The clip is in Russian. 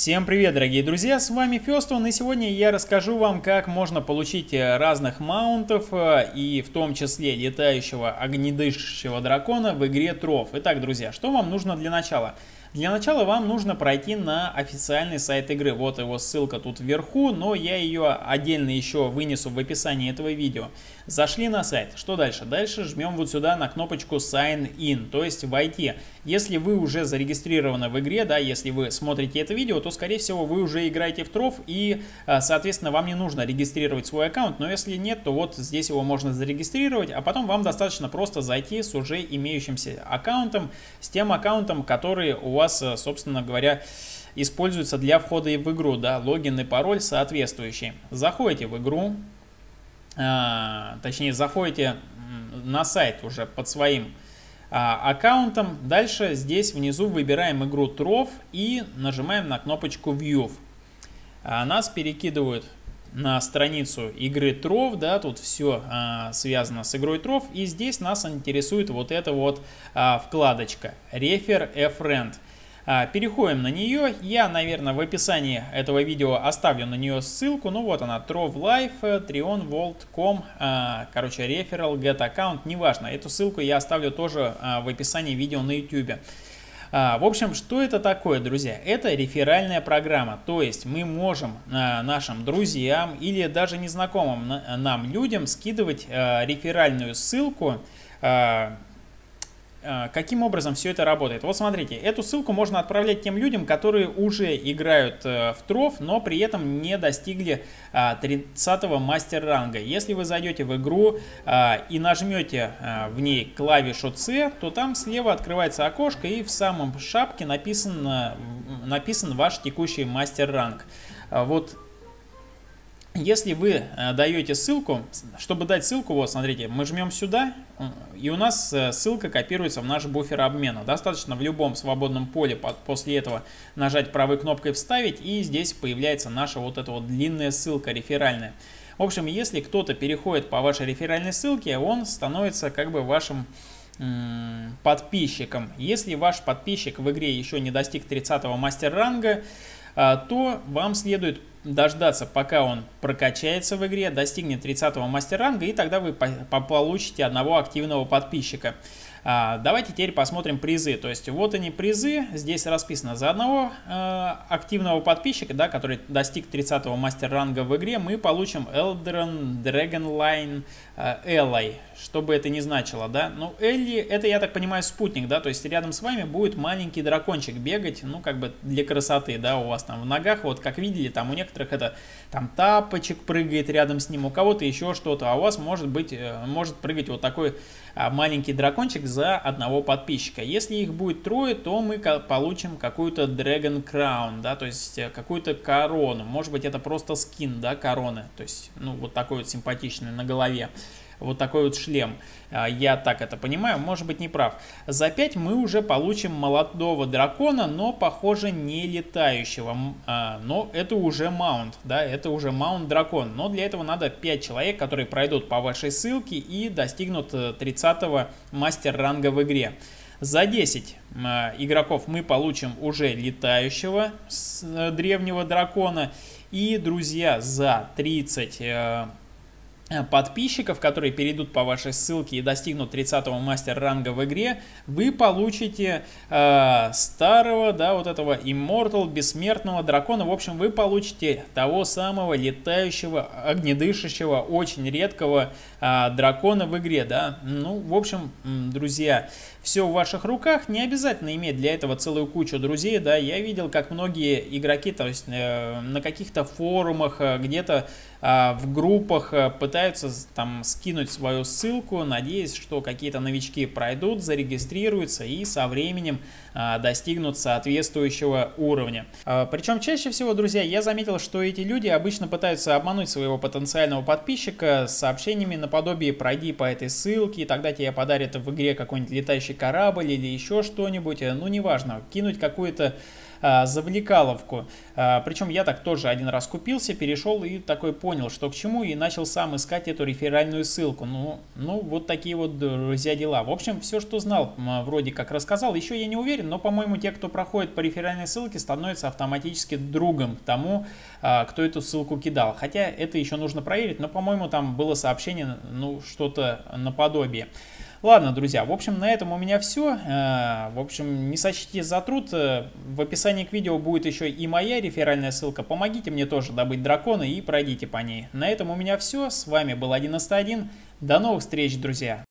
Всем привет, дорогие друзья, с вами Фестон, и сегодня я расскажу вам, как можно получить э, разных маунтов, э, и в том числе летающего огнедышащего дракона в игре Троф. Итак, друзья, что вам нужно для начала? Для начала вам нужно пройти на официальный сайт игры. Вот его ссылка тут вверху, но я ее отдельно еще вынесу в описании этого видео. Зашли на сайт. Что дальше? Дальше жмем вот сюда на кнопочку Sign In, то есть войти. Если вы уже зарегистрированы в игре, да, если вы смотрите это видео, то скорее всего вы уже играете в Троф и, а, соответственно, вам не нужно регистрировать свой аккаунт, но если нет, то вот здесь его можно зарегистрировать, а потом вам достаточно просто зайти с уже имеющимся аккаунтом, с тем аккаунтом, который у вас, э, собственно говоря, используется для входа в игру, да, логин и пароль соответствующий. Заходите в игру, а, точнее заходите на сайт уже под своим а, аккаунтом. Дальше здесь внизу выбираем игру Troph и нажимаем на кнопочку View. А, нас перекидывают на страницу игры Trov, да, тут все а, связано с игрой Trov, и здесь нас интересует вот эта вот а, вкладочка Refer a Friend. А, переходим на нее. Я, наверное, в описании этого видео оставлю на нее ссылку. Ну вот она, Trove Life, trionvault.com, а, короче, referral, get account, неважно. Эту ссылку я оставлю тоже а, в описании видео на YouTube. В общем, что это такое, друзья? Это реферальная программа, то есть мы можем нашим друзьям или даже незнакомым нам людям скидывать реферальную ссылку а, каким образом все это работает? Вот смотрите, эту ссылку можно отправлять тем людям, которые уже играют э, в троф, но при этом не достигли 30 а, мастер ранга. Если вы зайдете в игру и нажмете в ней клавишу C, то там слева открывается окошко и в самом шапке написан, написан ваш текущий мастер ранг. Вот если вы э, даете ссылку, чтобы дать ссылку, вот смотрите, мы жмем сюда, э, и у нас э, ссылка копируется в наш буфер обмена. Достаточно в любом свободном поле после этого нажать правой кнопкой «Вставить», и здесь появляется наша вот эта вот длинная ссылка реферальная. В общем, если кто-то переходит по вашей реферальной ссылке, он становится как бы вашим подписчиком. Если ваш подписчик в игре еще не достиг 30 мастер ранга, то вам следует дождаться, пока он прокачается в игре, достигнет 30 мастер ранга, и тогда вы получите одного активного подписчика. А, давайте теперь посмотрим призы. То есть вот они призы. Здесь расписано за одного э, активного подписчика, да, который достиг 30 мастер ранга в игре, мы получим Elderon Dragonline э, Ally. Что бы это ни значило, да. Ну, Элли, это, я так понимаю, спутник, да, то есть рядом с вами будет маленький дракончик бегать, ну, как бы для красоты, да, у вас там в ногах, вот как видели, там у некоторых это там тапочек прыгает рядом с ним, у кого-то еще что-то, а у вас может быть, э, может прыгать вот такой а, маленький дракончик за одного подписчика. Если их будет трое, то мы получим какую-то Dragon Crown, да, то есть э, какую-то корону. Может быть это просто скин, да, короны, то есть, ну, вот такой вот симпатичный на голове вот такой вот шлем. А, я так это понимаю, может быть не прав. За 5 мы уже получим молодого дракона, но похоже не летающего. А, но это уже маунт, да, это уже маунт дракон. Но для этого надо 5 человек, которые пройдут по вашей ссылке и достигнут 30 э, мастер ранга в игре. За 10 а, игроков мы получим уже летающего э, древнего дракона. И, друзья, за 30 Э, подписчиков, которые перейдут по вашей ссылке и достигнут 30 мастер ранга в игре, вы получите э, старого, да, вот этого Immortal, бессмертного дракона. В общем, вы получите того самого летающего, огнедышащего, очень редкого э, дракона в игре, да. Ну, в общем, друзья, все в ваших руках. Не обязательно иметь для этого целую кучу друзей, да. Я видел, как многие игроки, то есть э, на каких-то форумах, э, где-то э, в группах э, пытаются там скинуть свою ссылку, надеясь, что какие-то новички пройдут, зарегистрируются и со временем э, достигнут соответствующего уровня. Э, причем чаще всего, друзья, я заметил, что эти люди обычно пытаются обмануть своего потенциального подписчика с сообщениями наподобие «пройди по этой ссылке, и тогда тебе подарят в игре какой-нибудь летающий летающий корабль или еще что-нибудь, э, ну неважно, кинуть какую-то а, завлекаловку. А, причем я так тоже один раз купился, перешел и такой понял, что к чему, и начал сам искать эту реферальную ссылку. Ну, ну вот такие вот, друзья, дела. В общем, все, что знал, вроде как рассказал. Еще я не уверен, но, по-моему, те, кто проходит по реферальной ссылке, становятся автоматически другом тому, а, кто эту ссылку кидал. Хотя это еще нужно проверить, но, по-моему, там было сообщение, ну, что-то наподобие. Ладно, друзья, в общем, на этом у меня все. Э, в общем, не сочтите за труд. Э, в описании к видео будет еще и моя реферальная ссылка. Помогите мне тоже добыть дракона и пройдите по ней. На этом у меня все. С вами был 1 До новых встреч, друзья!